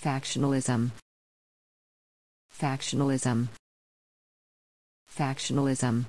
Factionalism. Factionalism. Factionalism.